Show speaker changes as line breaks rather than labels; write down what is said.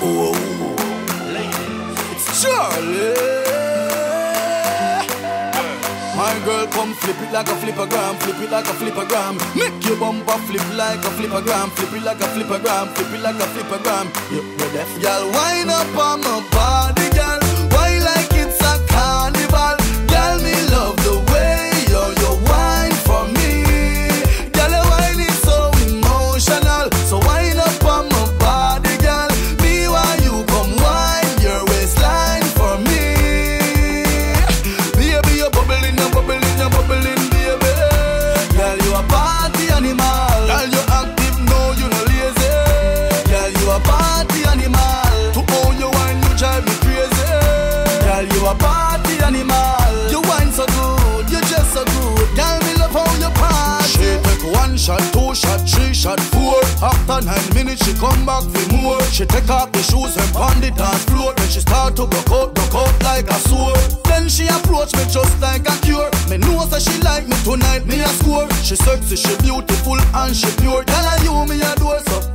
Oh, it's Charlie. My girl, come flip it like a flippergram, flip it like a flippergram. Make your bumper flip like a flippergram, flip it like a flippergram, flip it like a flippergram. Yep, you're deaf, y'all. Wind up on my body. Girl, you a party animal. Girl, you active, no, you no lazy. Girl, you a party animal. To own your wine, you drive me crazy. Girl, you a party animal. You wine so good, you just so good. Girl, me love how you party. She take one shot, two shot, three shot, four. After nine minutes, she come back for more. She take off the shoes and pound the dance floor. Then she start to broke out, broke out like a sword. Then she approach me just like a that she like me tonight, me a score. She sexy, she beautiful and she pure. Girl, you me adore, so.